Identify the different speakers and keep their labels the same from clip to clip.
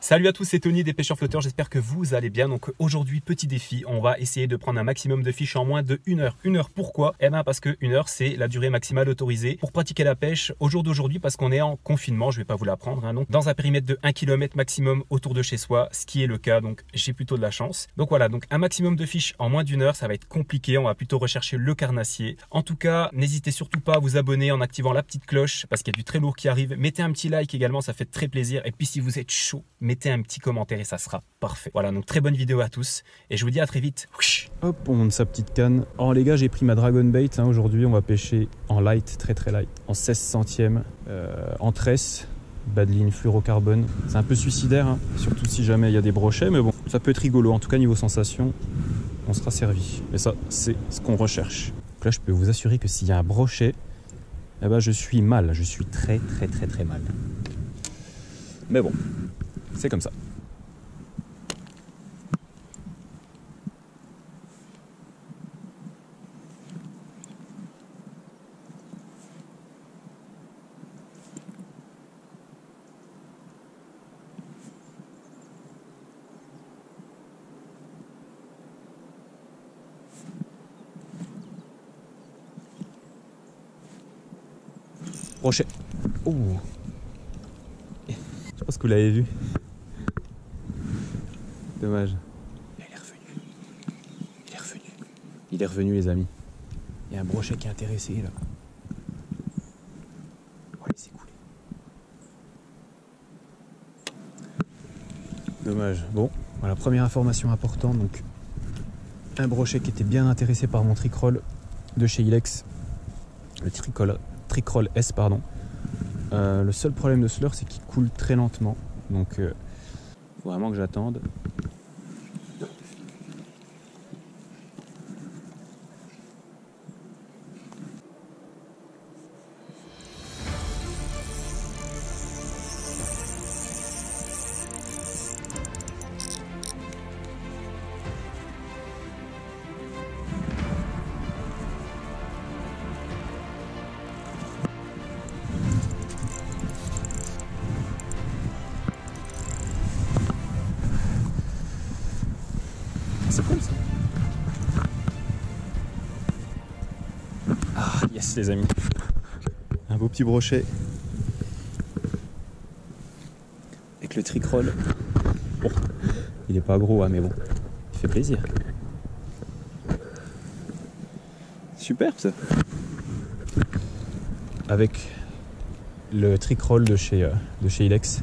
Speaker 1: Salut à tous, c'est Tony des pêcheurs flotteurs, j'espère que vous allez bien. Donc aujourd'hui, petit défi, on va essayer de prendre un maximum de fiches en moins de 1 heure. Une heure pourquoi? Eh bien parce que 1 heure c'est la durée maximale autorisée pour pratiquer la pêche au jour d'aujourd'hui parce qu'on est en confinement, je vais pas vous l'apprendre, hein, donc dans un périmètre de 1 km maximum autour de chez soi, ce qui est le cas, donc j'ai plutôt de la chance. Donc voilà, donc un maximum de fiches en moins d'une heure, ça va être compliqué, on va plutôt rechercher le carnassier. En tout cas, n'hésitez surtout pas à vous abonner en activant la petite cloche parce qu'il y a du très lourd qui arrive. Mettez un petit like également, ça fait très plaisir. Et puis si vous êtes chaud, mettez un petit commentaire et ça sera parfait. Voilà, donc très bonne vidéo à tous et je vous dis à très vite.
Speaker 2: Hop, on monte sa petite canne. Alors les gars, j'ai pris ma Dragon Bait. hein. Aujourd'hui, on va pêcher en light, très très light, en 16 centièmes, euh, en tresse, ligne fluorocarbone. C'est un peu suicidaire, hein, surtout si jamais il y a des brochets, mais bon, ça peut être rigolo. En tout cas, niveau sensation, on sera servi. Mais ça, c'est ce qu'on recherche. Donc là, je peux vous assurer que s'il y a un brochet, eh ben, je suis mal. Je suis très très très très mal. Mais bon, c'est comme ça. Brochet. Ouh. Je pense que vous l'avez vu. Dommage. Il est revenu. Il est revenu. Il est revenu, les amis. Il y a un brochet qui est intéressé là. On va laisser couler. Dommage. Bon, voilà, première information importante. Donc, un brochet qui était bien intéressé par mon trickroll de chez Ilex. Le trickroll, trickroll S, pardon. Euh, le seul problème de ce leurre, c'est qu'il coule très lentement. Donc, il vraiment que j'attende. C'est cool ça. Ah yes les amis. Un beau petit brochet. Avec le trickroll. Bon, il est pas gros hein, mais bon, il fait plaisir. Super ça. Avec le trickroll de chez, euh, de chez Ilex.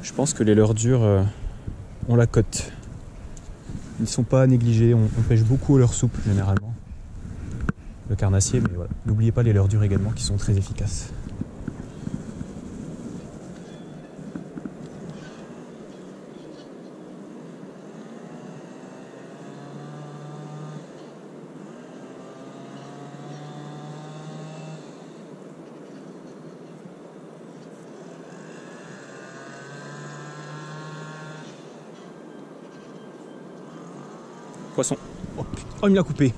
Speaker 2: Je pense que les leurres dures euh, ont la cote. Ils ne sont pas à négliger, on, on pêche beaucoup leur soupe généralement. Le carnassier, mais voilà. N'oubliez pas les leurres dures également qui sont très efficaces. Poisson. Oh. Oh, il me l'a coupé.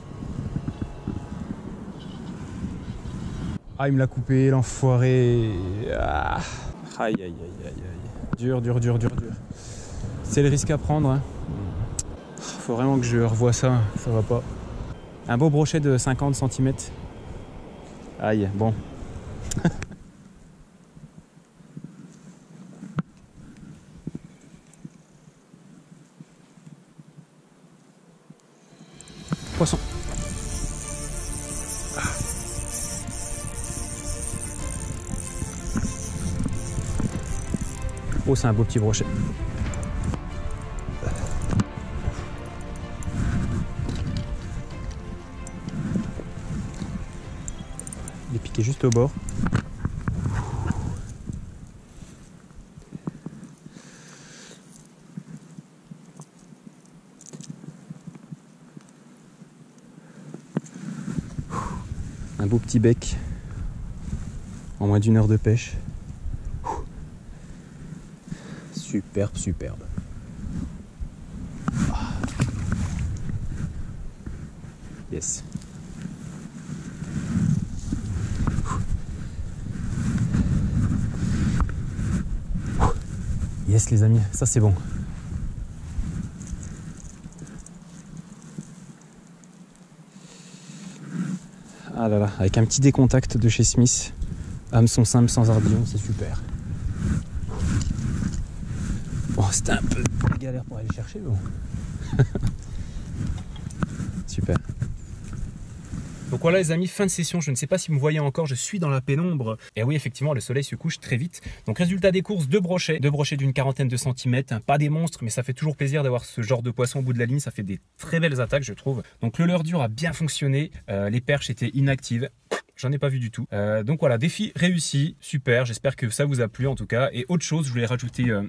Speaker 2: Ah, il me l'a coupé, l'enfoiré. Ah. Aïe, aïe, aïe, aïe, aïe. Dur, dur, dur, dur, dur. C'est le risque à prendre. hein. Faut vraiment que je revoie ça, ça va pas. Un beau brochet de 50 cm. Aïe, bon. Poisson. Oh, c'est un beau petit brochet. Il est piqué juste au bord. Un beau petit bec en moins d'une heure de pêche. Superbe, superbe. Ah. Yes. Yes les amis, ça c'est bon. Ah là là, avec un petit décontact de chez Smith. Hameçon simple sans ardillon, c'est super. Bon, c'était un peu galère pour aller chercher, mais bon. super.
Speaker 1: Donc voilà les amis, fin de session, je ne sais pas si vous me voyez encore, je suis dans la pénombre. Et oui, effectivement, le soleil se couche très vite. Donc résultat des courses, deux brochets, deux brochets d'une quarantaine de centimètres, hein, pas des monstres, mais ça fait toujours plaisir d'avoir ce genre de poisson au bout de la ligne, ça fait des très belles attaques je trouve. Donc le leurre dur a bien fonctionné, euh, les perches étaient inactives. J'en ai pas vu du tout. Euh, donc voilà, défi réussi, super. J'espère que ça vous a plu en tout cas. Et autre chose, je voulais rajouter euh,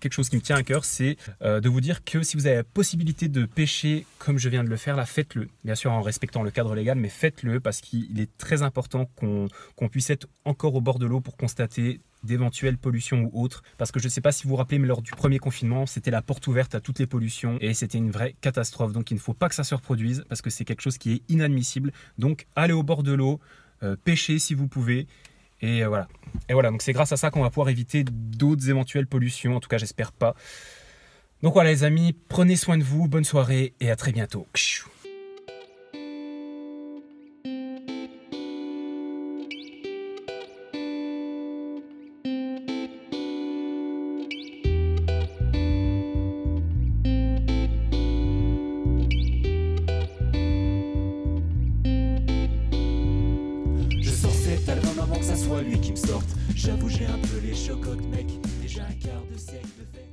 Speaker 1: quelque chose qui me tient à cœur, c'est euh, de vous dire que si vous avez la possibilité de pêcher comme je viens de le faire, là, faites-le. Bien sûr, en respectant le cadre légal, mais faites-le parce qu'il est très important qu'on puisse être encore au bord de l'eau pour constater d'éventuelles pollutions ou autres. Parce que je ne sais pas si vous vous rappelez, mais lors du premier confinement, c'était la porte ouverte à toutes les pollutions et c'était une vraie catastrophe. Donc il ne faut pas que ça se reproduise parce que c'est quelque chose qui est inadmissible. Donc allez au bord de l'eau, euh, pêchez si vous pouvez. Et euh, voilà. Et voilà, donc c'est grâce à ça qu'on va pouvoir éviter d'autres éventuelles pollutions. En tout cas, j'espère pas. Donc voilà les amis, prenez soin de vous, bonne soirée et à très bientôt.
Speaker 3: Qui me sorte. J'avoue, j'ai un peu les chocottes, mec. Déjà un quart de siècle de fait.